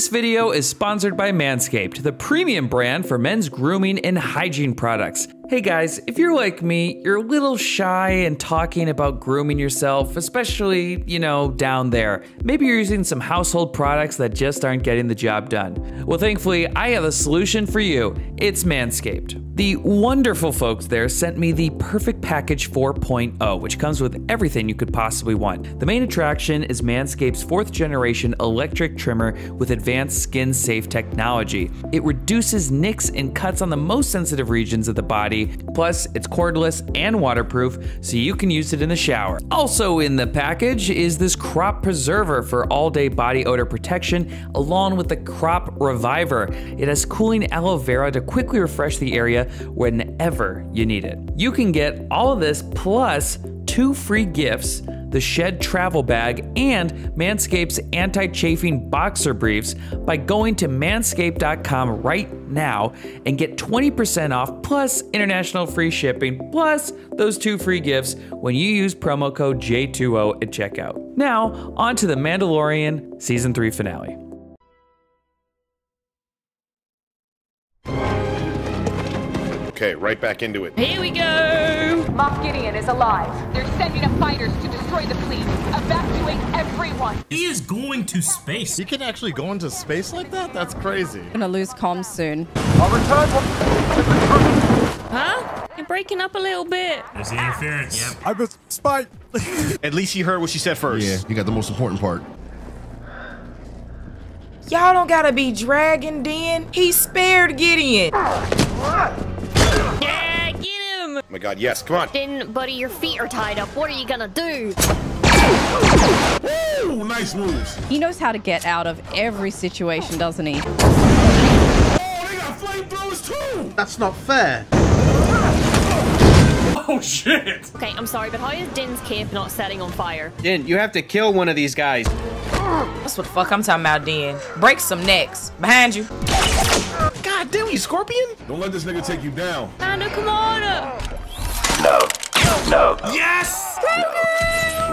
This video is sponsored by Manscaped, the premium brand for men's grooming and hygiene products. Hey guys, if you're like me, you're a little shy in talking about grooming yourself, especially, you know, down there. Maybe you're using some household products that just aren't getting the job done. Well, thankfully, I have a solution for you. It's Manscaped. The wonderful folks there sent me the Perfect Package 4.0, which comes with everything you could possibly want. The main attraction is Manscaped's fourth generation electric trimmer with advanced skin safe technology. It reduces nicks and cuts on the most sensitive regions of the body Plus, it's cordless and waterproof, so you can use it in the shower. Also in the package is this crop preserver for all day body odor protection, along with the crop reviver. It has cooling aloe vera to quickly refresh the area whenever you need it. You can get all of this plus two free gifts the Shed travel bag, and Manscaped's anti chafing boxer briefs by going to manscaped.com right now and get 20% off plus international free shipping plus those two free gifts when you use promo code J2O at checkout. Now, on to the Mandalorian Season 3 finale. Okay, right back into it. Here we go! Moff Gideon is alive. They're sending up fighters to destroy the fleet. Evacuate everyone. He is going to space. He can actually go into space like that? That's crazy. Gonna lose comms soon. I'll return. Huh? You're breaking up a little bit. There's the interference. Yep. I'm a spy. At least he heard what she said first. Yeah, you got the most important part. Y'all don't gotta be dragging Din. He spared Gideon. My god, yes, come on. Then, buddy, your feet are tied up. What are you gonna do? Ooh, nice moves. He knows how to get out of every situation, doesn't he? Oh, they got flamethrowers too. That's not fair. Oh shit! Okay, I'm sorry, but how is Din's cape not setting on fire? Din, you have to kill one of these guys. That's what the fuck I'm talking about, Din. Break some necks. Behind you. God damn, you scorpion? Don't let this nigga take you down. Nano, come No. Yes!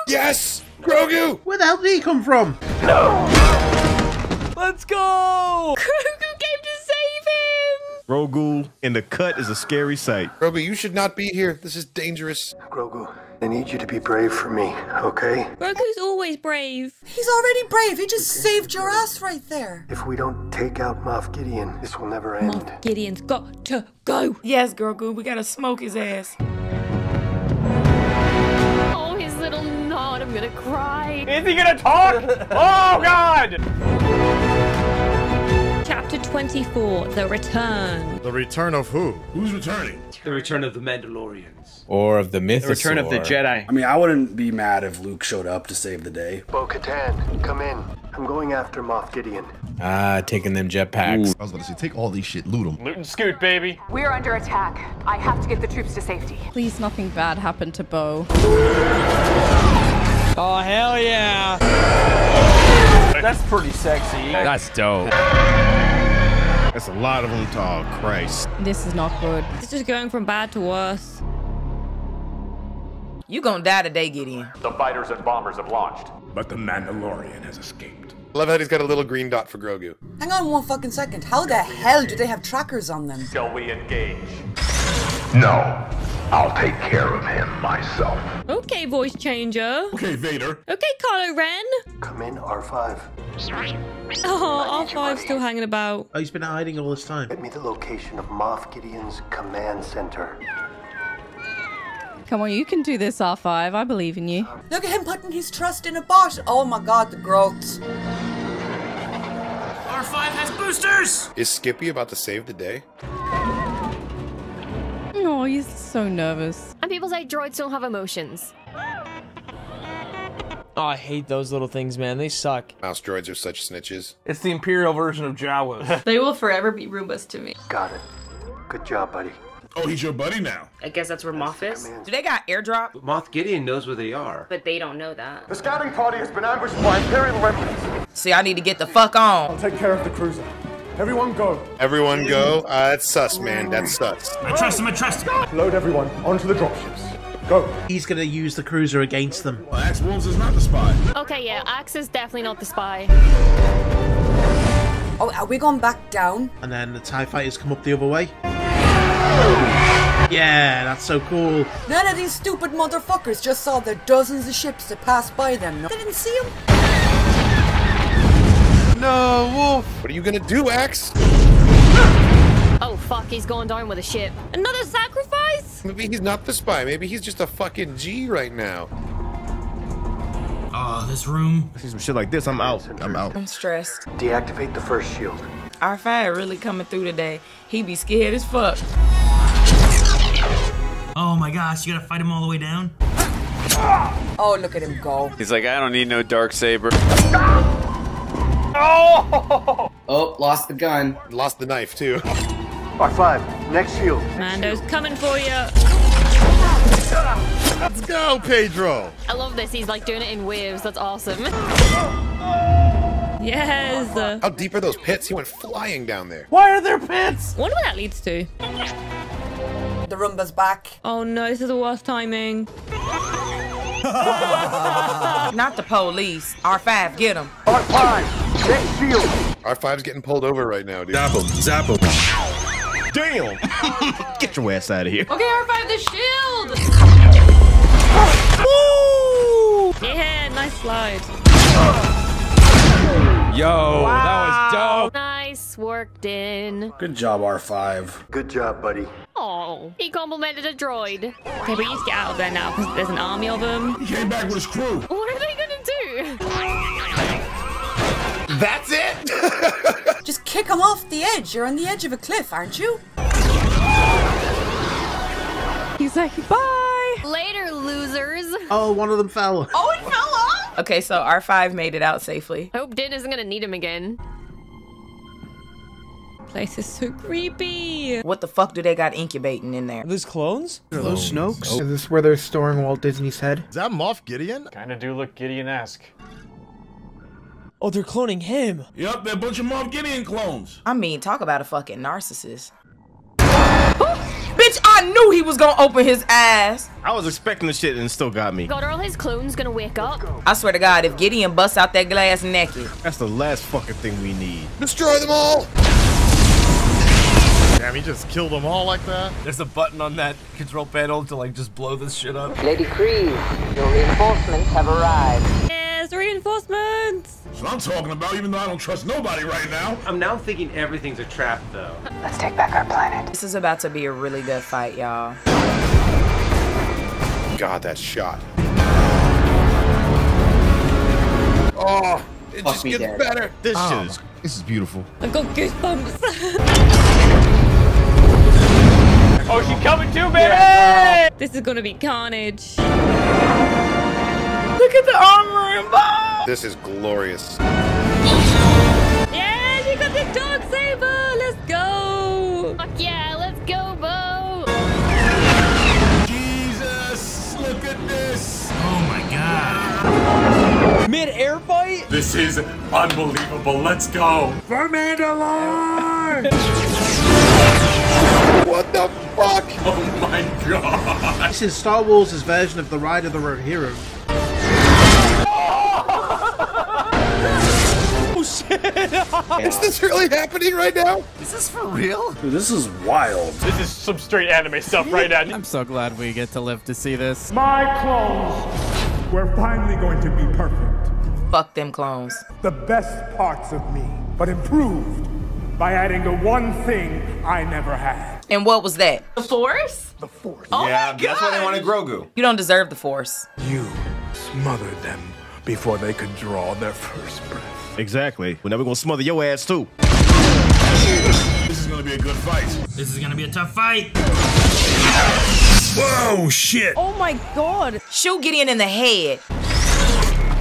Yes! Grogu! Where the hell did he come from? No. Let's go! Grogu came to save him! Grogu in the cut is a scary sight. Grogu, you should not be here. This is dangerous. Grogu, I need you to be brave for me, okay? Grogu's always brave. He's already brave. He just saved your ass right there. If we don't take out Moff Gideon, this will never end. Moff Gideon's got to go. Yes, Grogu, we gotta smoke his ass. Gonna cry. Is he gonna talk? oh God! Chapter 24 The Return. The return of who? Who's returning? The return of the Mandalorians. Or of the myth. The return of the Jedi. I mean, I wouldn't be mad if Luke showed up to save the day. Bo Katan, come in. I'm going after Moff Gideon. Ah, taking them jetpacks. I was about to say, take all these shit, loot them. Loot and scoot, baby. We're under attack. I have to get the troops to safety. Please, nothing bad happened to Bo. Oh hell yeah! That's pretty sexy. That's dope. That's a lot of them. Oh, Christ. This is not good. This is going from bad to worse. You gonna die today, Gideon. The fighters and bombers have launched. But the Mandalorian has escaped. I love how he's got a little green dot for Grogu. Hang on one fucking second. How the hell do they have trackers on them? Shall we engage? No. I'll take care of him myself. Okay, voice changer. Okay, Vader. Okay, Kylo Ren. Come in, R5. Oh, R5's still hanging about. Oh, he's been hiding all this time. Get me the location of Moff Gideon's command center. Come on, you can do this, R5. I believe in you. Look at him putting his trust in a bot. Oh my god, the growths. R5 has boosters! Is Skippy about to save the day? Oh, he's so nervous. And people say droids don't have emotions. Oh, I hate those little things, man. They suck. Mouse droids are such snitches. It's the Imperial version of Jawas. They will forever be Roombas to me. Got it. Good job, buddy. Oh, he's your buddy now. I guess that's where Moff is. Do they got airdrop? Moff Gideon knows where they are. But they don't know that. The scouting party has been ambushed by Imperial remnants. See, I need to get the fuck on. I'll take care of the cruiser. Everyone go. Everyone go. Uh, that's sus, man. That's sus. I trust him, I trust him. Load everyone onto the dropships. Go. He's gonna use the cruiser against them. Well, Axe Woves is not the spy. Okay, yeah, Axe is definitely not the spy. Oh, are we going back down? And then the TIE fighters come up the other way. Yeah, that's so cool. None of these stupid motherfuckers just saw the dozens of ships that passed by them. They didn't see them. No, Wolf. What are you gonna do, Axe? Oh fuck, he's going down with a ship. Another sacrifice? Maybe he's not the spy. Maybe he's just a fucking G right now. Oh, this room. I see some shit like this, I'm out. I'm out. I'm stressed. Deactivate the first shield. R5 really coming through today. He be scared as fuck. Oh my gosh, you gotta fight him all the way down? Oh, look at him go. He's like, I don't need no dark saber. Oh! Oh, lost the gun. Lost the knife, too. R5, next shield. Mando's coming for you. Let's go, Pedro. I love this. He's like doing it in waves. That's awesome. Yes. How deep are those pits? He went flying down there. Why are there pits? Wonder what that leads to. The Roomba's back. Oh no, this is the worst timing. Not the police. R5, get him. R5, next shield. R5's getting pulled over right now, dude. Zap him, zap him. Damn! Get your ass out of here. Okay, R5 the shield! Yeah, nice slide. Yo, that was dope. Nice work, Din. Good job, R5. Good job, buddy. Oh, he complimented a droid. Okay, we need to get out of there now because there's an army of them. He came back with his crew. What are they gonna do? That's it? Just kick him off the edge. You're on the edge of a cliff, aren't you? He's like, bye. Later, losers. Oh, one of them fell. Oh, it fell off. Okay, so R5 made it out safely. Hope Din isn't gonna need him again. Place is so creepy. What the fuck do they got incubating in there? Are those clones? Are those Snokes? Oh. Is this where they're storing Walt Disney's head? Is that Moff Gideon? Kinda do look Gideon-esque. Oh, they're cloning him. Yep, they're a bunch of Moff Gideon clones. I mean, talk about a fucking narcissist. Bitch, I knew he was gonna open his ass. I was expecting the shit and it still got me. God, are all his clones gonna wake up? I swear to God, if Gideon busts out that glass naked, That's the last fucking thing we need. Destroy them all! Damn, he just killed them all like that? There's a button on that control panel to like just blow this shit up. Lady Kryze, your reinforcements have arrived. Yes, reinforcements. That's what I'm talking about, even though I don't trust nobody right now. I'm now thinking everything's a trap, though. Let's take back our planet. this is about to be a really good fight, y'all. God, that shot. Oh, it Fuck just gets dead. better. This Oh. shit is, this is beautiful. I've got goosebumps. Oh, she's coming too, baby! this is gonna be carnage. Look at the armor and ball. This is glorious. Yeah, you got the dog saber. Let's go. Fuck yeah, let's go, Bo! Jesus, look at this. Oh my god. Mid-air fight? This is unbelievable. Let's go. For Mandalore! What the fuck? Oh my god. This is Star Wars' version of the Ride of the Rohirrim. Oh shit! Is this really happening right now? Is this for real? Dude, this is wild. This is some straight anime stuff right now. I'm so glad we get to live to see this. My clones, we're finally going to be perfect. Fuck them clones. The best parts of me, but improved by adding the one thing I never had. And what was that? The Force? The Force. Oh yeah, that's why they wanted Grogu. You don't deserve the Force. You smothered them before they could draw their first breath. Exactly. Well, now we're never gonna smother your ass too. This is gonna be a good fight. This is gonna be a tough fight. Whoa, shit! Oh my god. Shoot Gideon in the head.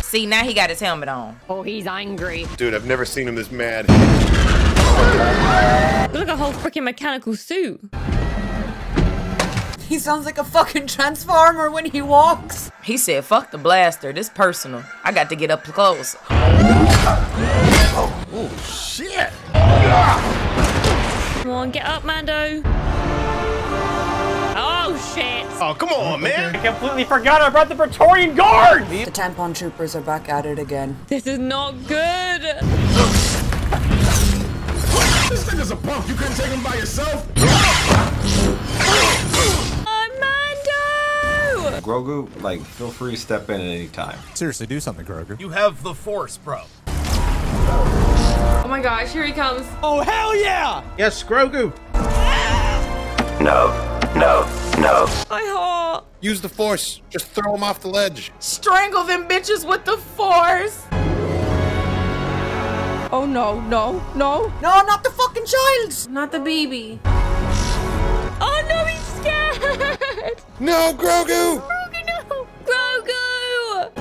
See, now he got his helmet on. Oh, he's angry. Dude, I've never seen him this mad. Look like a whole freaking mechanical suit. He sounds like a fucking transformer when he walks. He said, fuck the blaster. This personal. I got to get up close. Oh shit! Come on, get up, Mando. Oh shit! Oh come on, man! I completely forgot I brought the Praetorian Guard! The tampon troopers are back at it again. This is not good. This nigga's a punk. You couldn't take him by yourself? Amando! Grogu, like, feel free to step in at any time. Seriously, do something, Grogu. You have the force, bro. Oh my gosh, here he comes. Oh, hell yeah! Yes, Grogu. No, no, no. My heart. Use the force. Just throw him off the ledge. Strangle them bitches with the force. Oh no, no, no. No, not the fucking child! Not the baby. Oh no, he's scared. No, Grogu! Grogu, no. Grogu!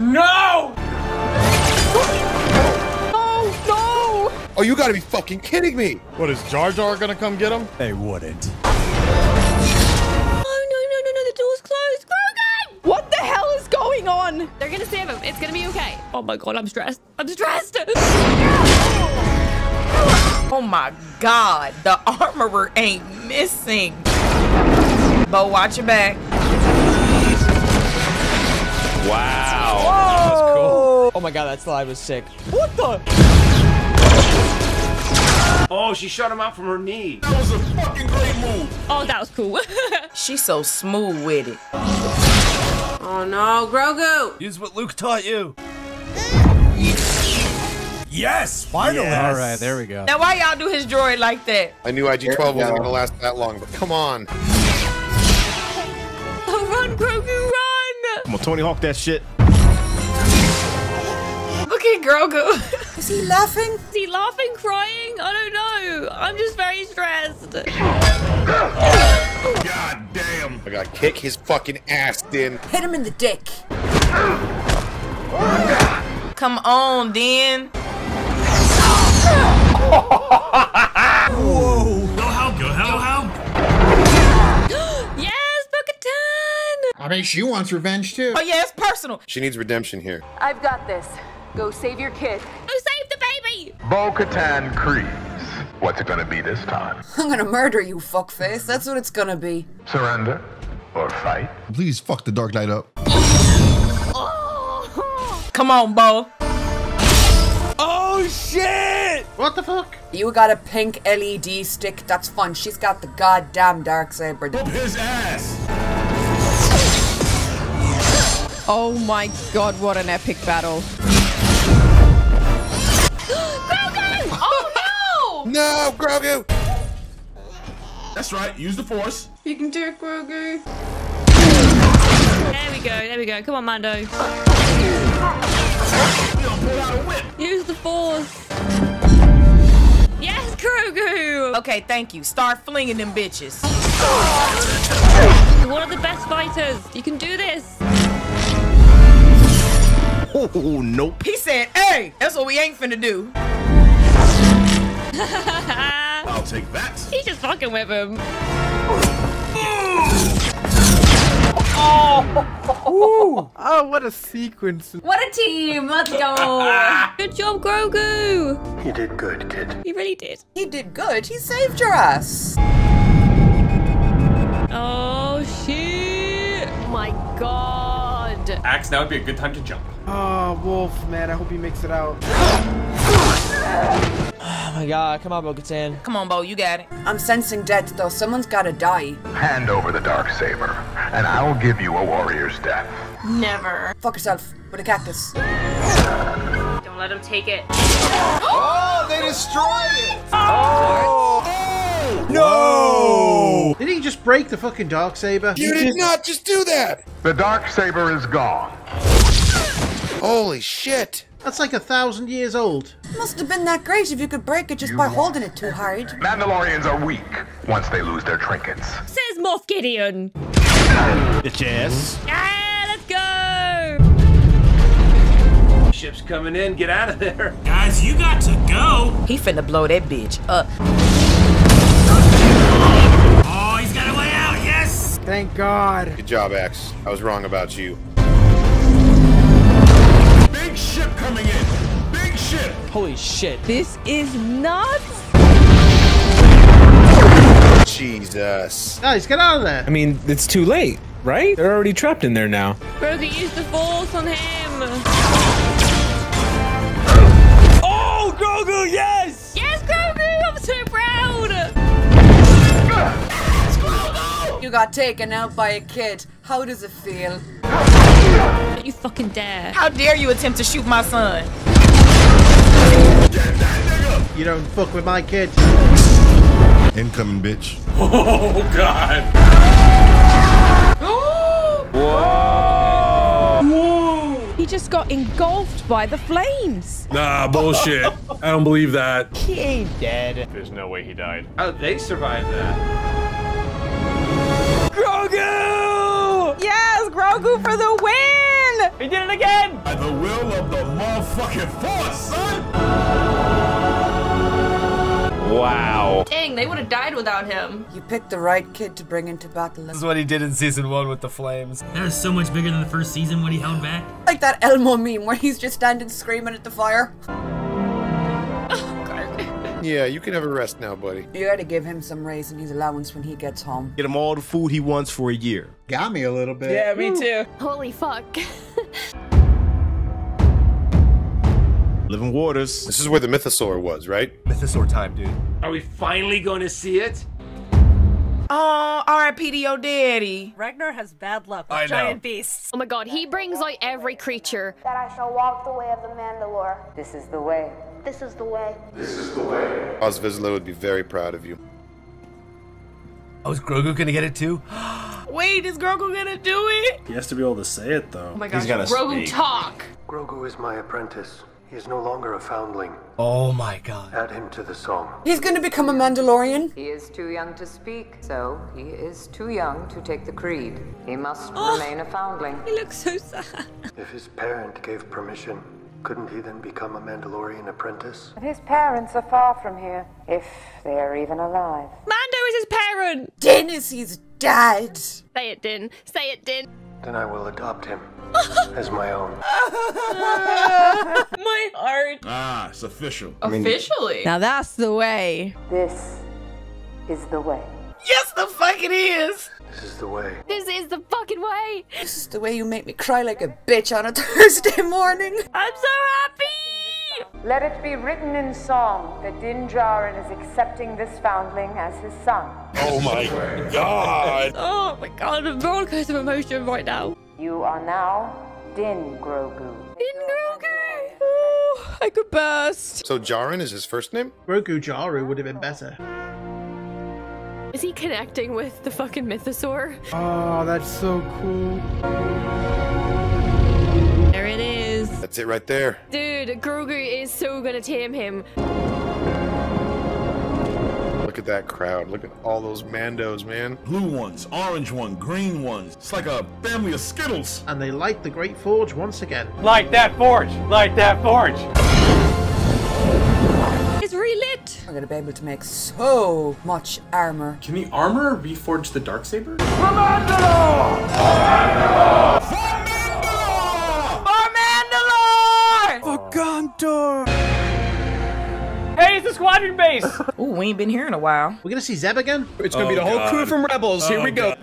No! Oh no! Oh, you gotta be fucking kidding me! What is Jar Jar gonna come get him? They wouldn't. Going? They're gonna save him. It's gonna be okay. Oh my god, I'm stressed. I'm stressed. Oh my god, the armorer ain't missing. Bo, watch your back. Wow. That was cool. Oh my god, that slide was sick. What the? Oh, she shot him out from her knee. That was a fucking great move. Oh, that was cool. She's so smooth with it. Oh no, Grogu! Use what Luke taught you. Yes, finally. All right, there we go. Now, why y'all do his droid like that? I knew IG-12 wasn't gonna last that long, but come on. Oh, run, Grogu, run! I'm gonna Tony Hawk that shit. Look at Grogu. Is he laughing? Is he laughing, crying? I don't know. I'm just very stressed. God damn. I gotta kick his fucking ass, Din. Hit him in the dick. Come on, then. Go help, go help, help. yes, Bo-Katan! I mean, she wants revenge too. Oh yeah, it's personal. She needs redemption here. I've got this. Go save your kid. Go save the baby! Bo-Katan Kryze. What's it gonna be this time? I'm gonna murder you, fuckface. That's what it's gonna be. Surrender or fight? Please fuck the Dark Knight up. Come on, Bo. Oh shit! What the fuck? You got a pink LED stick. That's fun. She's got the goddamn dark saber. Whoop his ass. Oh my god, what an epic battle. No! No, Grogu! That's right. Use the force. You can do it, Grogu. There we go, there we go. Come on, Mando. Use the force. Yes, Grogu! Okay, thank you. Start flinging them bitches. You're one of the best fighters. You can do this. Oh, nope. He said, hey, that's what we ain't finna do. I'll take that. He's just fucking with him. Oh, oh, what a sequence. What a team! Let's go! Good job, Grogu! He did good, kid. He really did. He did good. He saved your ass. Oh shit! My god. Axe, now would be a good time to jump. Oh, Wolf, man, I hope he makes it out. Oh my god, come on, Bo-Katan. Come on, Bo, you got it. I'm sensing death, though. Someone's gotta die. Hand over the dark saber, and I will give you a warrior's death. Never. Fuck yourself with a cactus. Don't let him take it. Oh, they destroyed it. Oh! No! Did he just break the fucking dark saber? You did not just do that! The dark saber is gone. Holy shit! That's like a thousand years old. Must have been that great if you could break it just by holding it too hard. Mandalorians are weak once they lose their trinkets. Says Moff Gideon. It's ass. Yeah, let's go! Ship's coming in. Get out of there. Guys, you got to go. He finna blow that bitch up. Oh, he's got a way out, yes! Thank God. Good job, Axe. I was wrong about you. Big ship coming in. Big ship. Holy shit. This is nuts. Jesus. Guys, get out of there. I mean, it's too late, right? They're already trapped in there now. Bro, use used the force on him. Oh, Grogu, yes! Yes, Grogu, I'm so proud. Grogu! You got taken out by a kid. How does it feel? Don't you fucking dare. How dare you attempt to shoot my son? You don't fuck with my kid. Incoming, bitch. Oh, God. Whoa. Whoa. He just got engulfed by the flames. Nah, bullshit. I don't believe that. He ain't dead. There's no way he died. How did they survive that? Grogu! Yes, Grogu for the win! He did it again! By the will of the motherfucking force, son! Wow. Dang, they would have died without him. You picked the right kid to bring into battle. This is what he did in season one with the flames. That was so much bigger than the first season when he held back. Like that Elmo meme where he's just standing screaming at the fire. Yeah, you can have a rest now, buddy. You gotta give him some raise in his allowance when he gets home. Get him all the food he wants for a year. Got me a little bit. Yeah, me too. Holy fuck. Living waters. This is where the mythosaur was, right? Mythosaur time, dude. Are we finally going to see it? Oh, R.I.P. to your daddy. Ragnar has bad luck with I know. giant beasts. Oh my god, he brings out every creature. That I shall walk the way of the Mandalore. This is the way. This is the way. This is the way. Oz Vizsla would be very proud of you. Oh, is Grogu gonna get it too? Wait, is Grogu gonna do it? He has to be able to say it though. Oh my gosh, Grogu talk. Grogu is my apprentice. He is no longer a foundling. Oh my god. Add him to the song. He's gonna become a Mandalorian. He is too young to speak, so he is too young to take the creed. He must oh. remain a foundling. He looks so sad. If his parent gave permission, couldn't he then become a Mandalorian apprentice? His parents are far from here, if they are even alive. Mando is his parent. Din is his dad. Say it, Din. Say it, Din. Then I will adopt him as my own. My heart. Ah, it's official. Officially. Now that's the way. This is the way. Yes, the fuck it is. This is the way. This is the fucking way. This is the way you make me cry like a bitch on a Thursday morning. I'm so happy. Let it be written in song that Din Djarin is accepting this foundling as his son. Oh my god. Oh my god, I'm roller coaster of emotion right now. You are now Din Grogu. Din Grogu. Oh, I could burst. So Djarin is his first name? Grogu Jaru would have been better. Is he connecting with the fucking mythosaur? Oh, that's so cool. There it is. That's it right there. Dude, Grogu is so gonna tame him. Look at that crowd. Look at all those Mandos, man. Blue ones, orange one, green ones. It's like a family of Skittles. And they light the Great Forge once again. Light that forge! Light that forge! It's relit. We're gonna be able to make so much armor. Can the armor reforge the Darksaber? For Mandalore! Vagantor! Hey, it's the squadron base! Ooh, we ain't been here in a while. We're gonna see Zeb again? It's gonna be oh, the whole crew from Rebels. Here we oh, go.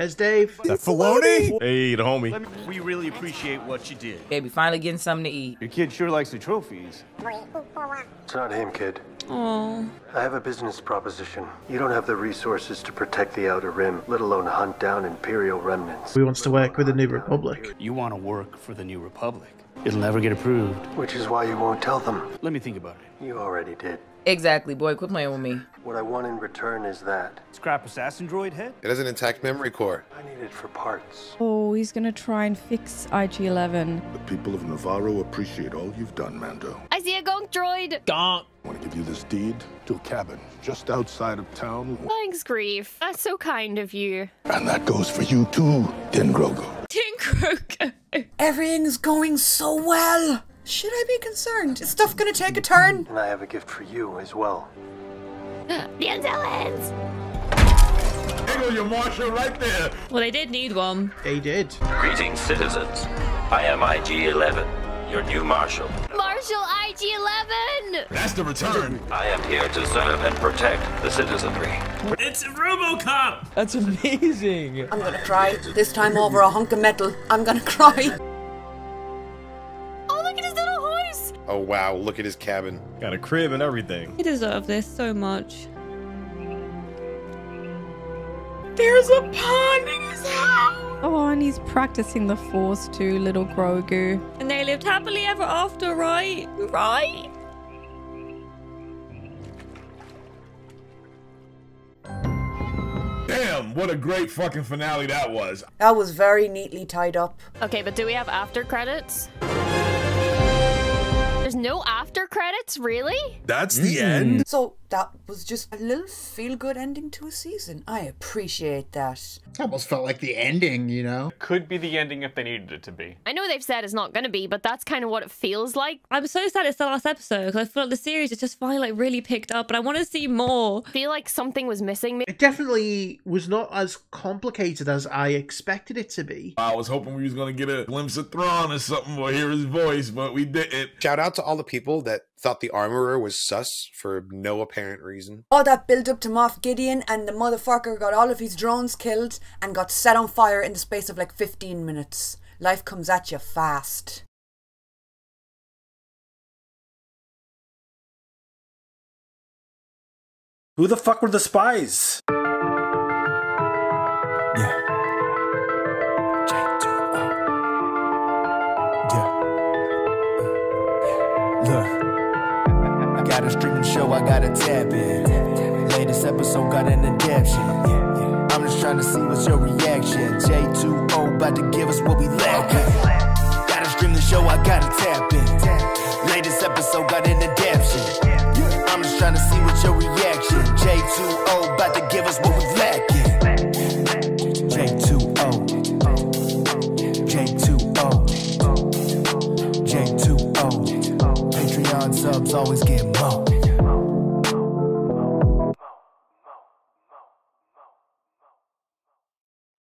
There's Dave. That Filoni? Hey, the homie. We really appreciate what you did. Baby, finally getting something to eat. Your kid sure likes the trophies. It's not him, kid. Oh. I have a business proposition. You don't have the resources to protect the Outer Rim, let alone hunt down Imperial remnants. Who wants to work with the New Republic? You want to work for the New Republic. It'll never get approved. Which is why you won't tell them. Let me think about it. You already did. Exactly, boy. Quit playing with me. What I want in return is that. Scrap assassin droid head? It has an intact memory core. I need it for parts. Oh, he's gonna try and fix IG-11. The people of Nevarro appreciate all you've done, Mando. I see a gonk droid. Gonk. I want to give you this deed to a cabin just outside of town. Thanks, Greef. That's so kind of you. And that goes for you too, Din Grogu. Din Grogu. Everything's going so well. Should I be concerned? Is stuff gonna take a turn? And I have a gift for you as well. the Antilles. There go your marshal right there. Well, they did need one. They did. Greetings, citizens. I am IG-11, your new marshal. Marshal IG-11. That's the return. I am here to serve and protect the citizenry. It's RoboCop! That's amazing! I'm gonna cry. This time over a hunk of metal. I'm gonna cry. Oh, wow. Look at his cabin. Got a crib and everything. He deserved this so much. There's a pond in his house. Oh, and he's practicing the Force too, little Grogu. And they lived happily ever after, right? Right? Damn, what a great fucking finale that was. That was very neatly tied up. Okay, but do we have after credits? There's no after credits, really? That's the end? Hmm. So that was just a little feel good ending to a season. I appreciate that. Almost felt like the ending, you know? Could be the ending if they needed it to be. I know they've said it's not going to be, but that's kind of what it feels like. I'm so sad it's the last episode because I feel like the series is just finally like really picked up, and I want to see more. I feel like something was missing. Me. It definitely was not as complicated as I expected it to be. I was hoping we was gonna get a glimpse of Thrawn or something or hear his voice, but we didn't. Shout out to all the people that thought the armorer was sus for no apparent reason. All that build up to Moff Gideon and the motherfucker got all of his drones killed and got set on fire in the space of like 15 minutes. Life comes at you fast. Who the fuck were the spies? Yeah. Oh. Uh, Look, I got a streaming show, I gotta tap in. Latest episode got an adaption. I'm just trying to see what's your reaction. J2O about to give us what we lacking. Gotta stream the show, I gotta tap in. Latest episode got an adaption. I'm just trying to see what's your reaction. J2O about to give us what we lacking. J2O. J2O. J2O. Patreon subs always.